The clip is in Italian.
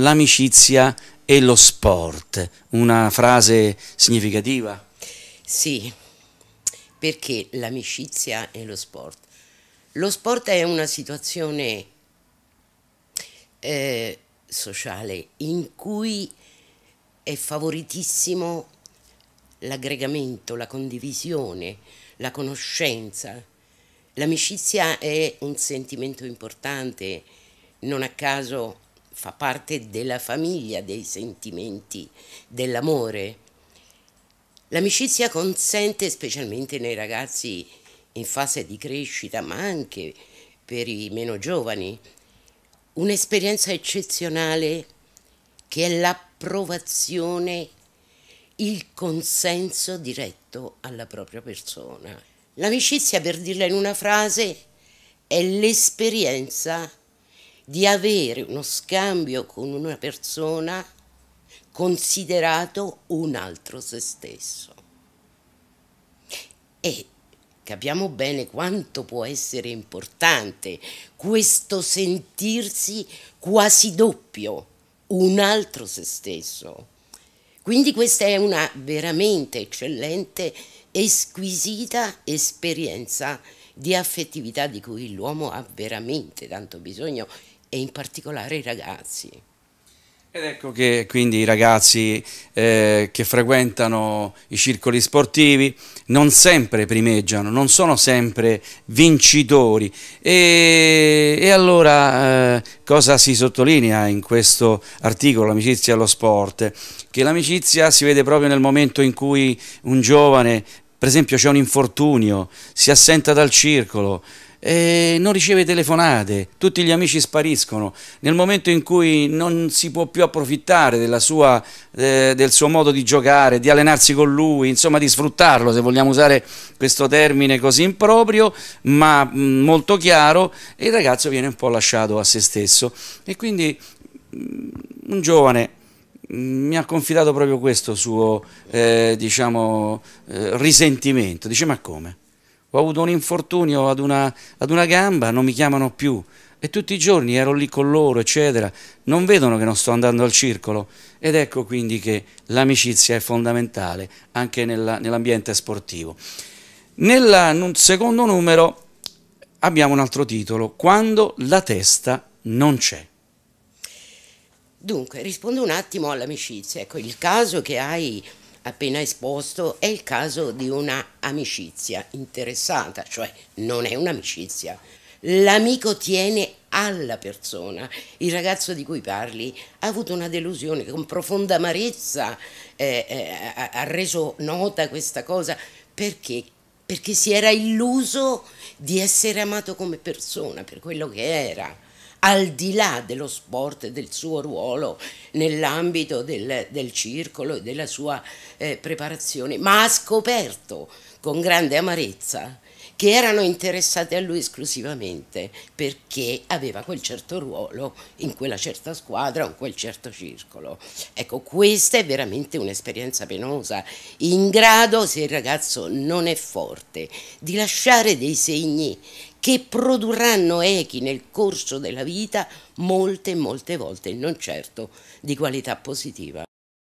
l'amicizia e lo sport. Una frase significativa? Sì, perché l'amicizia e lo sport? Lo sport è una situazione eh, sociale in cui è favoritissimo l'aggregamento, la condivisione, la conoscenza. L'amicizia è un sentimento importante, non a caso fa parte della famiglia dei sentimenti, dell'amore. L'amicizia consente, specialmente nei ragazzi in fase di crescita, ma anche per i meno giovani, un'esperienza eccezionale che è l'approvazione, il consenso diretto alla propria persona. L'amicizia, per dirla in una frase, è l'esperienza di avere uno scambio con una persona considerato un altro se stesso. E capiamo bene quanto può essere importante questo sentirsi quasi doppio, un altro se stesso. Quindi questa è una veramente eccellente e squisita esperienza di affettività di cui l'uomo ha veramente tanto bisogno e in particolare i ragazzi. Ed ecco che quindi i ragazzi eh, che frequentano i circoli sportivi non sempre primeggiano, non sono sempre vincitori e, e allora eh, cosa si sottolinea in questo articolo, l'amicizia allo sport? Che l'amicizia si vede proprio nel momento in cui un giovane, per esempio c'è un infortunio, si assenta dal circolo, eh, non riceve telefonate, tutti gli amici spariscono, nel momento in cui non si può più approfittare sua, eh, del suo modo di giocare, di allenarsi con lui, insomma di sfruttarlo, se vogliamo usare questo termine così improprio, ma mh, molto chiaro, il ragazzo viene un po' lasciato a se stesso. E quindi mh, un giovane mi ha confidato proprio questo suo eh, diciamo, eh, risentimento, dice ma come? Ho avuto un infortunio ad una, ad una gamba, non mi chiamano più e tutti i giorni ero lì con loro, eccetera, non vedono che non sto andando al circolo ed ecco quindi che l'amicizia è fondamentale anche nell'ambiente sportivo. Nel secondo numero abbiamo un altro titolo, Quando la testa non c'è. Dunque, rispondo un attimo all'amicizia. Ecco, il caso che hai appena esposto è il caso di una amicizia interessata, cioè non è un'amicizia. L'amico tiene alla persona. Il ragazzo di cui parli ha avuto una delusione con profonda amarezza, eh, eh, ha reso nota questa cosa perché? Perché si era illuso di essere amato come persona per quello che era al di là dello sport e del suo ruolo nell'ambito del, del, circolo e della sua eh, preparazione, ma ha scoperto con grande amarezza che erano interessate a lui esclusivamente perché aveva quel certo ruolo in quella certa squadra o in quel certo circolo. Ecco, questa è veramente un'esperienza penosa, in grado, se il ragazzo non è forte, di lasciare dei segni che produrranno echi nel corso della vita molte, molte volte, non certo di qualità positiva.